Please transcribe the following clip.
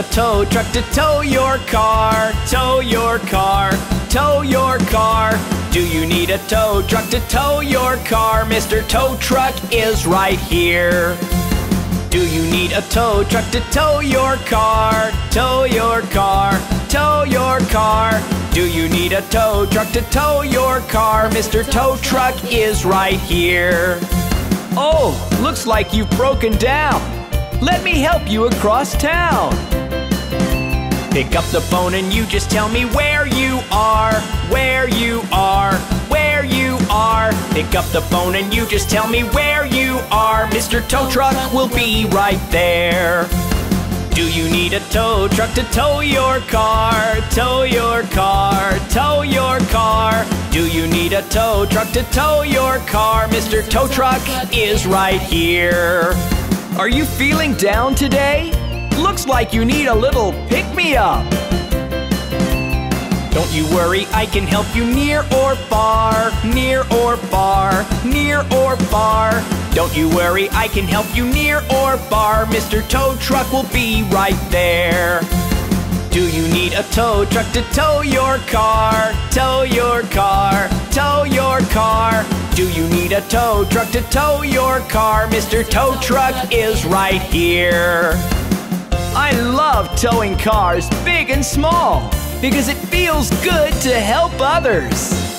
a tow truck to tow your car? Tow your car, tow your car. Do you need a tow truck to tow your car? Mr. Tow Truck is right here. Do you need a tow truck to tow your car? Tow your car, tow your car. Do you need a tow truck to tow your car? Mr. Tow Truck is right here. Oh, looks like you've broken down. Let me help you across town. Pick up the phone and you just tell me where you are, where you are, where you are. Pick up the phone and you just tell me where you are. Mr. Tow Truck will be right there. Do you need a tow truck to tow your car? Tow your car, tow your car. Do you need a tow truck to tow your car? Mr. Tow Truck is right here. Are you feeling down today? Looks like you need a little pick me up. Don't you worry, I can help you near or far, near or far, near or far. Don't you worry, I can help you near or far. Mr. Tow Truck will be right there. Do you need a tow truck to tow your car? Tow your car, tow your car. Do you need a tow truck to tow your car? Mr. Tow Truck is right here. Love towing cars, big and small, because it feels good to help others.